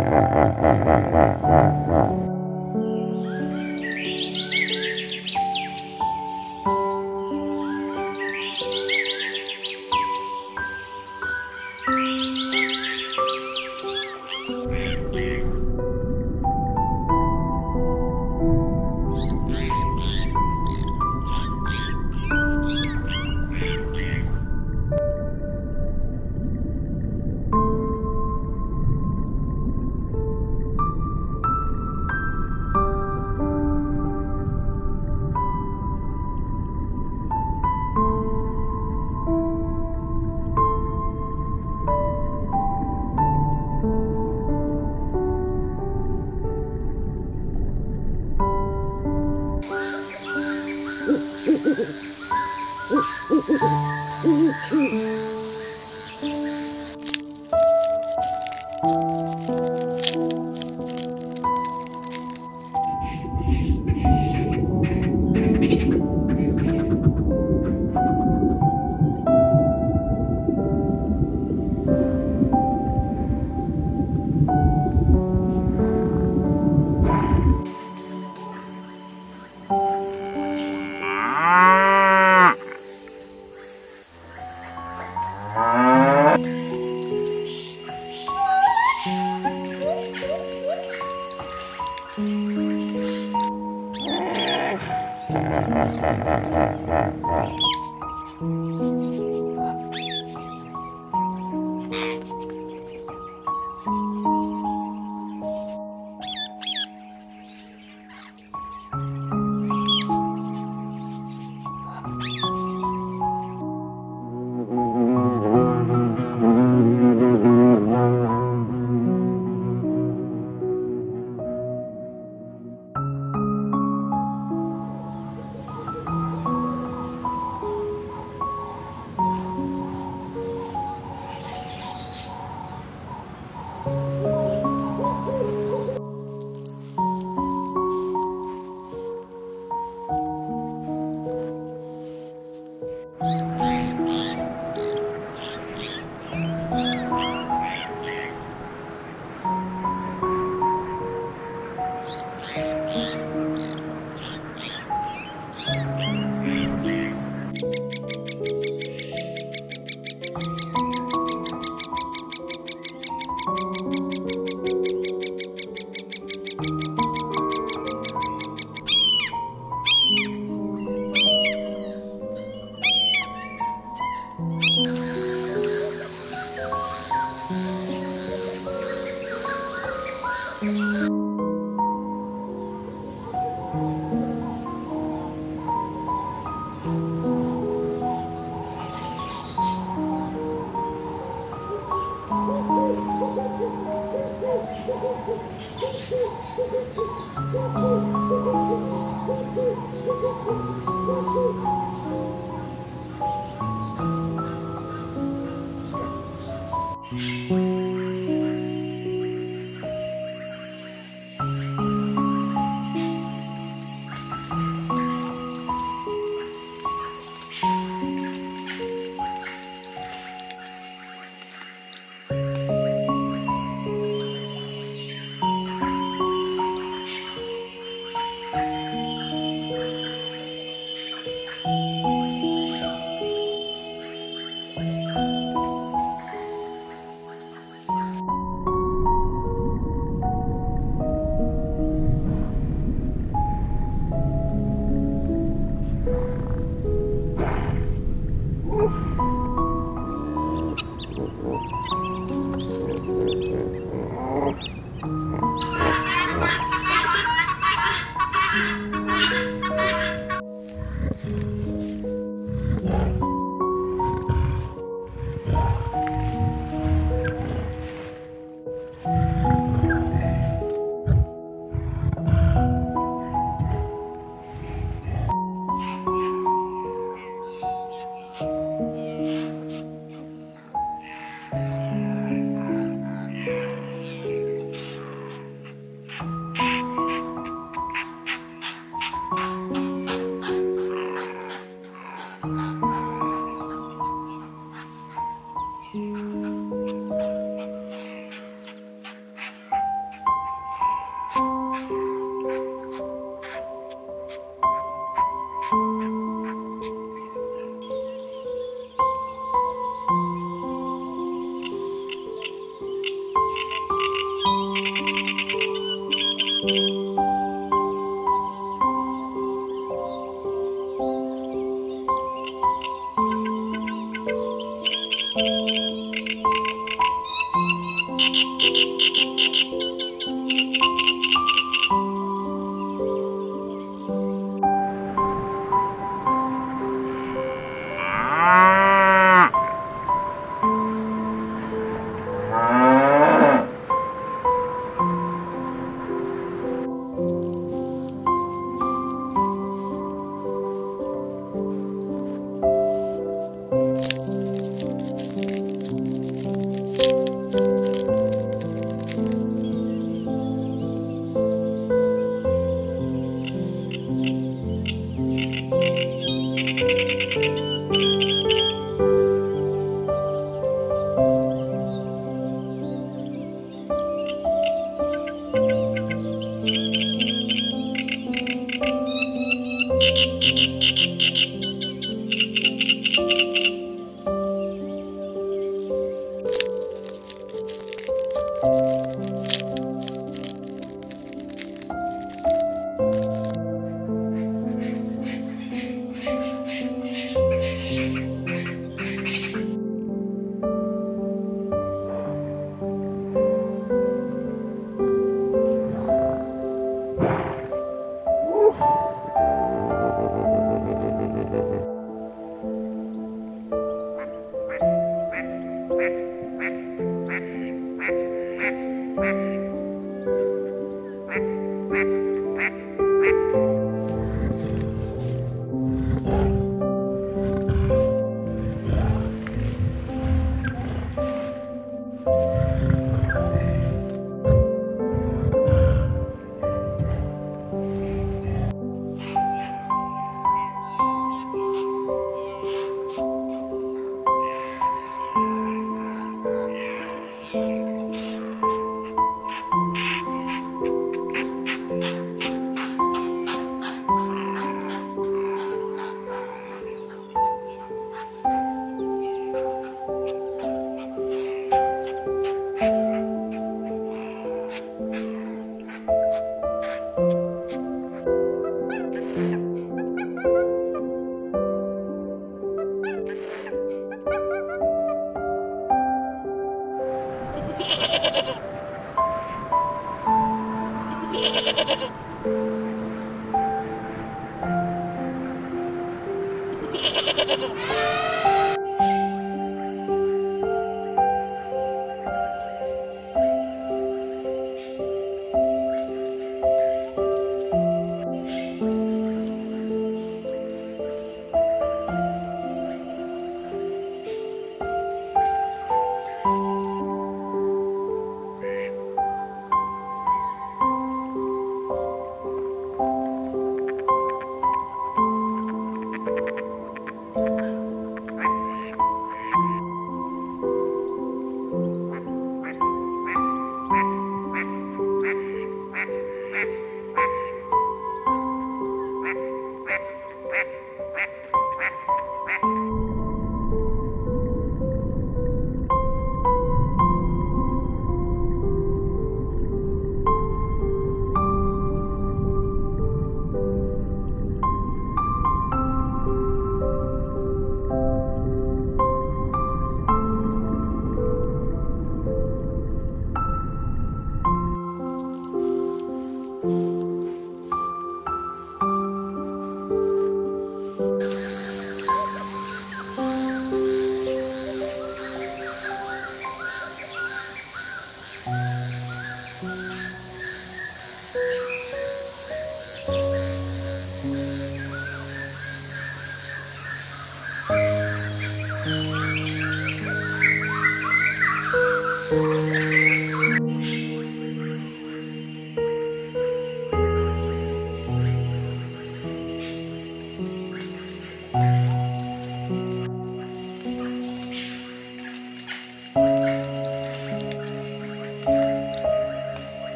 Ha ha ha ha ha ha.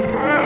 Ah!